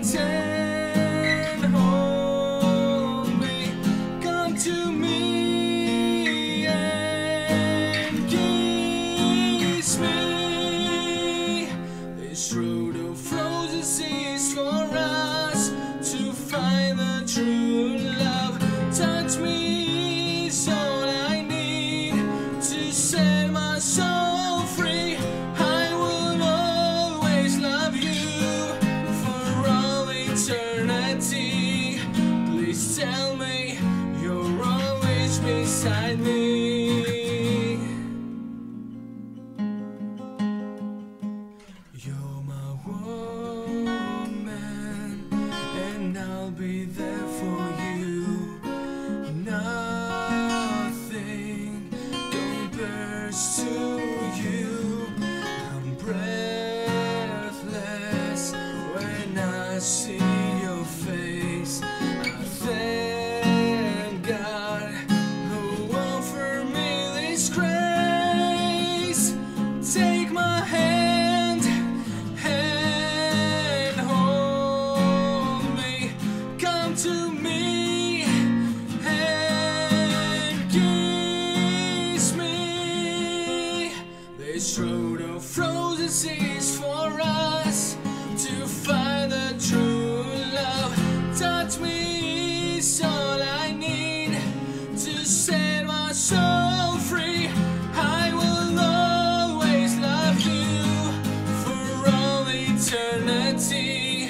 mountain hold me. Come to me and kiss me. This road of frozen seas for us. inside me. Frozen for us to find the true love. Touch me is all I need to set my soul free. I will always love you for all eternity.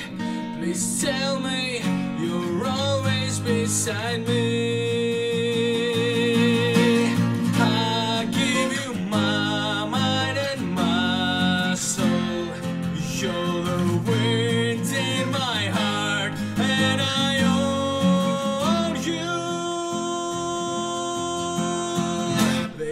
Please tell me you're always beside me.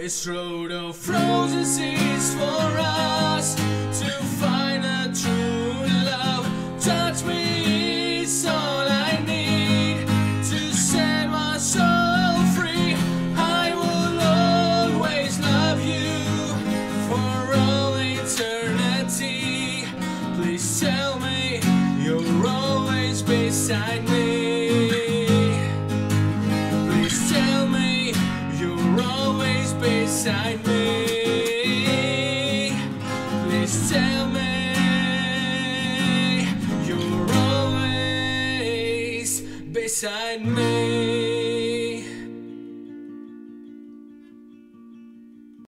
This road of frozen seas for us to find a true love. Touch me is all I need to set my soul free. I will always love you for all eternity. Please tell me you're always beside me. Beside me. Please tell me you're always beside me.